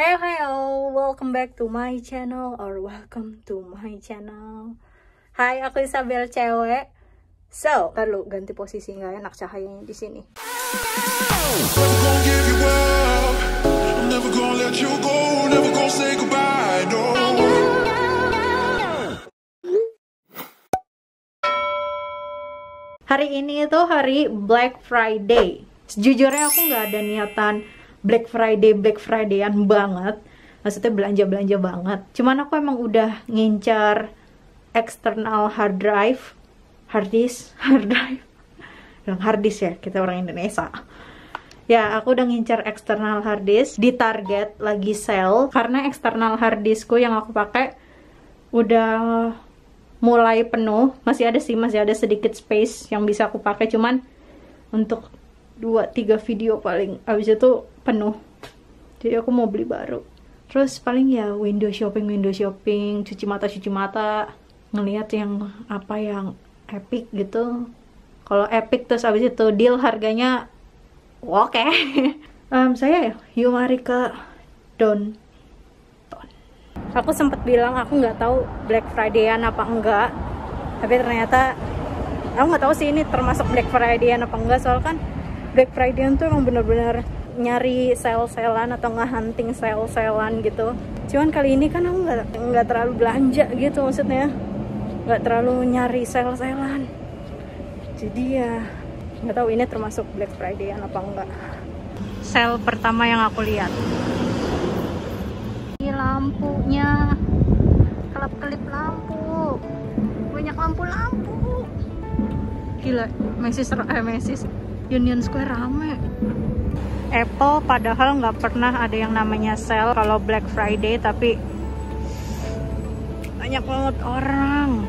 Hey hello, welcome back to my channel or welcome to my channel. Hai, aku Isabel cewek. So, lalu ganti posisi nggak enak cahayanya di sini. Hari ini itu hari Black Friday. Sejujurnya aku nggak ada niatan Black Friday, Black Fridayan banget. Maksudnya belanja-belanja banget. Cuman aku emang udah ngincar external hard drive, hard disk, hard drive. Bilang hard disk ya, kita orang Indonesia. Ya, aku udah ngincar external hard disk di Target lagi sale karena external hard diskku yang aku pakai udah mulai penuh. Masih ada sih, masih ada sedikit space yang bisa aku pakai cuman untuk 2 3 video paling. Habis itu penuh. Jadi aku mau beli baru. Terus paling ya window shopping, window shopping, cuci mata, cuci mata, ngelihat yang apa yang epic gitu. Kalau epic terus habis itu deal harganya Oke. Em, saya ya, yuk mari ke Don. Don. Aku sempat bilang aku nggak tahu Black Friday-an apa enggak. Tapi ternyata aku nggak tahu sih ini termasuk Black Friday-an apa enggak. Soal kan Black Friday-an tuh emang bener-bener nyari sale-salean atau nge-hunting sale-salean gitu. Cuman kali ini kan aku nggak nggak terlalu belanja gitu maksudnya. Nggak terlalu nyari sale-salean. Jadi ya nggak tahu ini termasuk Black Friday apa enggak sale pertama yang aku lihat ini lampunya kelap-kelip lampu banyak lampu-lampu gila Macy's eh Macy's Union Square rame Apple padahal nggak pernah ada yang namanya sale kalau Black Friday tapi banyak banget orang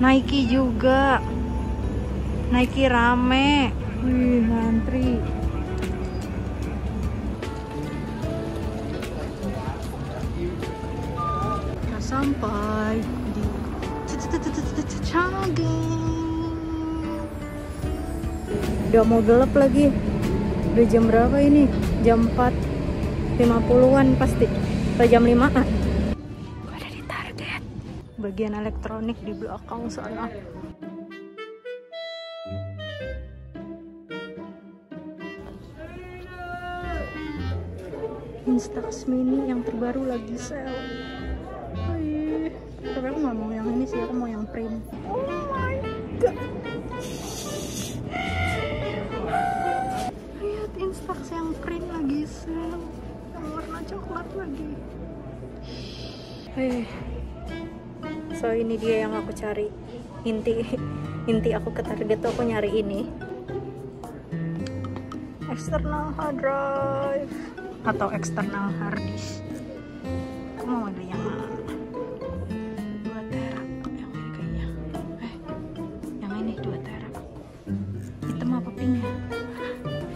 Nike juga Nike rame. Wih, ngantri. Sampai di Udah mau gelap lagi. Udah jam berapa ini? Jam 4 50-an pasti. Atau jam 5-an. Gue ada di Target. Bagian elektronik di belakang sana. Instax Mini yang terbaru lagi sale. Yang lagi sale, yang warna coklat lagi. Hei. So ini dia yang aku cari. Inti inti aku ke Target tuh aku nyari ini. External hard drive atau eksternal hard disk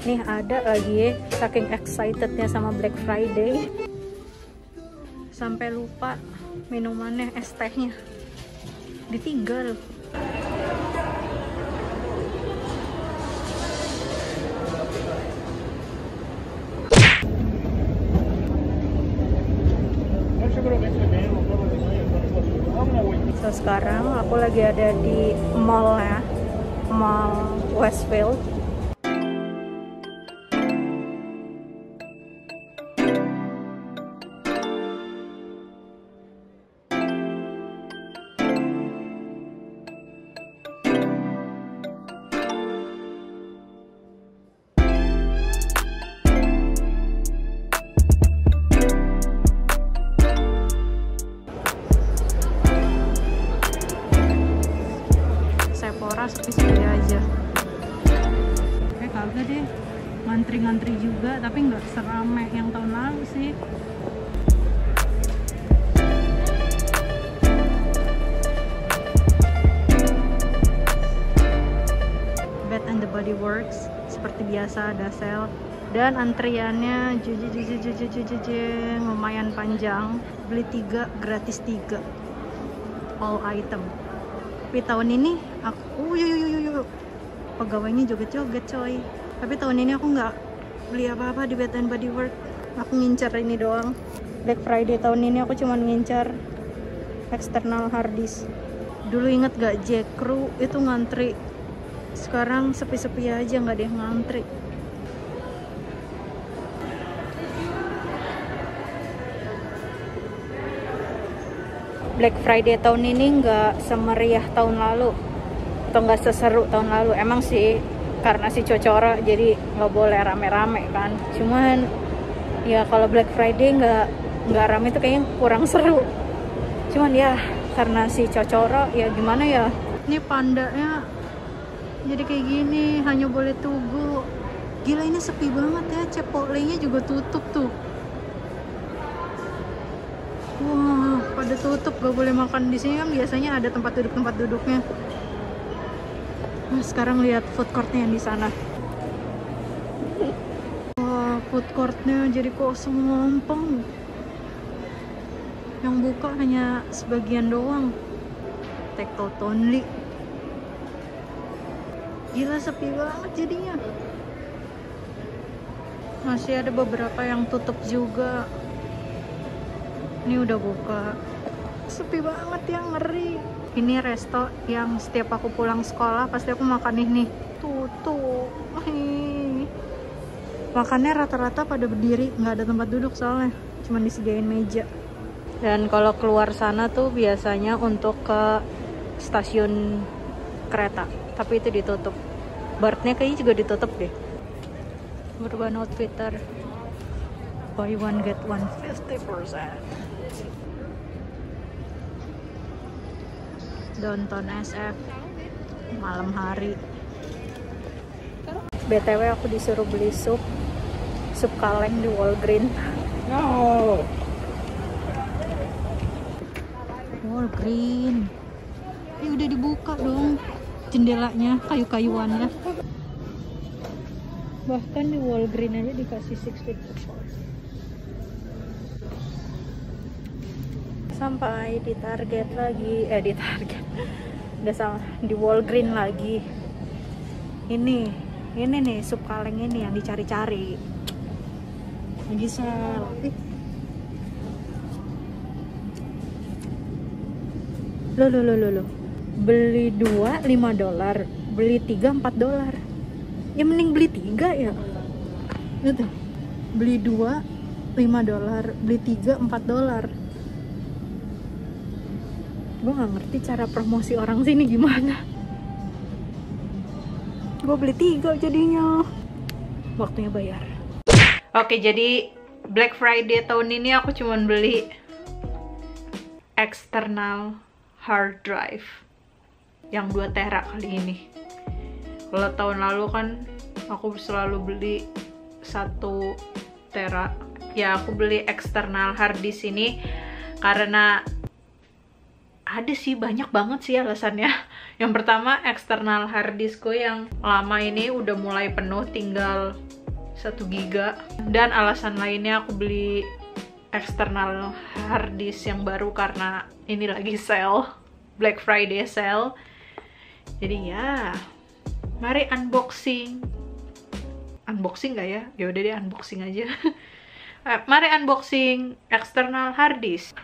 nih ada lagi saking excitednya sama Black Friday. Sampai lupa minumannya es tehnya. Ditinggal. So sekarang aku lagi ada di mall ya, mall Westfield. Body Works seperti biasa ada sale dan antriannya juju juju juju juju juju lumayan panjang. Beli tiga gratis tiga. All item. Tapi tahun ini aku yuk yuk yuk yuk pegawainya joget-joget coy. Tapi tahun ini aku nggak beli apa-apa di Bath and Body Works aku ngincar ini doang. Black Friday tahun ini aku cuman ngincar eksternal hard disk. Dulu inget gak Jack Crew itu ngantri sekarang sepi-sepi aja nggak ada yang ngantri. Black Friday tahun ini nggak semeriah tahun lalu. Atau nggak seseru tahun lalu. Emang sih karena si Cocoro jadi nggak boleh rame-rame kan. Cuman ya kalau Black Friday nggak nggak rame itu kayaknya kurang seru. Cuman ya karena si Cocoro ya gimana ya? Ini pandanya jadi kayak gini hanya boleh tugu gila ini sepi banget ya Chipotle-nya juga tutup tuh Wah, pada tutup gak boleh makan di sini kan biasanya ada tempat duduk tempat duduknya. Nah, sekarang lihat food courtnya yang di sana. Wah, food courtnya jadi kosong lompong. Yang buka hanya sebagian doang. Tekto Tonli. Gila sepi banget jadinya. Masih ada beberapa yang tutup juga. Ini udah buka. Sepi banget ya ngeri. Ini resto yang setiap aku pulang sekolah pasti aku makan ini. Tutup. Makannya rata-rata pada berdiri nggak ada tempat duduk soalnya. Cuma disediain meja. Dan kalau keluar sana tuh biasanya untuk ke stasiun kereta tapi itu ditutup. Bartnya kayaknya juga ditutup deh. Urban Outfitter buy one get one 50% Downtown SF malam hari. BTW aku disuruh beli sup. Sup kaleng di Walgreen No. Walgreen ini udah dibuka dong jendelanya kayu-kayuannya. Bahkan di Walgreen aja dikasih 60% sampai di Target lagi eh di Target udah salah di Walgreen lagi. Ini ini nih sup kaleng ini yang dicari-cari. Lagi sel lo lo lo lo lo beli dua 5 dolar beli tiga 4 dolar. Ya mending beli tiga ya. Gitu. Beli dua 5 dolar beli tiga 4 dolar. Gue nggak ngerti cara promosi orang sini gimana. Gue beli tiga jadinya. Waktunya bayar. Oke jadi Black Friday tahun ini aku cuman beli external hard drive yang 2 tera kali ini. Kalau tahun lalu kan aku selalu beli satu tera. Ya aku beli eksternal hard disk ini karena ada sih banyak banget sih alasannya. Yang pertama eksternal hard diskku yang lama ini udah mulai penuh tinggal 1 giga. Dan alasan lainnya aku beli eksternal hard disk yang baru karena ini lagi sale Black Friday sale jadi ya mari unboxing. Unboxing gak ya? Yaudah deh unboxing aja. Eh, mari unboxing eksternal hard disk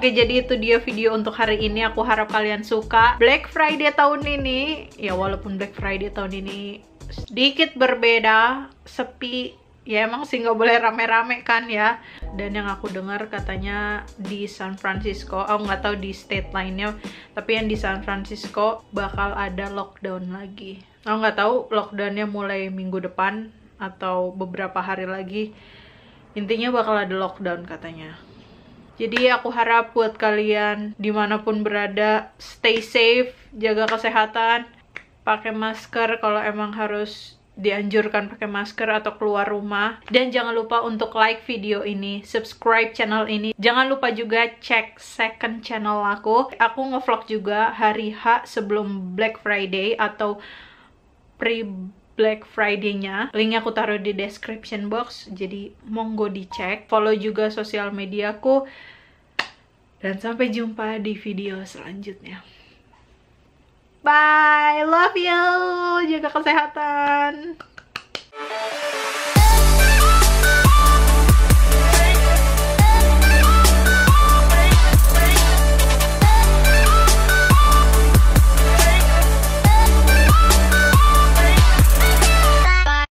Oke, jadi itu dia video untuk hari ini. Aku harap kalian suka. Black Friday tahun ini, ya walaupun Black Friday tahun ini sedikit berbeda, sepi. Ya emang sih nggak boleh rame-rame kan ya. Dan yang aku dengar katanya di San Francisco, aku nggak tahu di state lainnya, tapi yang di San Francisco bakal ada lockdown lagi. Aku nggak tahu lockdownnya mulai minggu depan atau beberapa hari lagi. Intinya bakal ada lockdown katanya. Jadi aku harap buat kalian di mana pun berada, stay safe, jaga kesehatan, pakai masker kalau emang harus dianjurkan pakai masker atau keluar rumah. Dan jangan lupa untuk like video ini, subscribe channel ini. Jangan lupa juga cek second channel aku. Aku ngevlog juga hari H sebelum Black Friday atau pre Black Friday-nya. Linknya aku taruh di description box, jadi monggo dicek. Follow juga sosial mediaku. Dan sampai jumpa di video selanjutnya. Bye, love you, jaga kesehatan.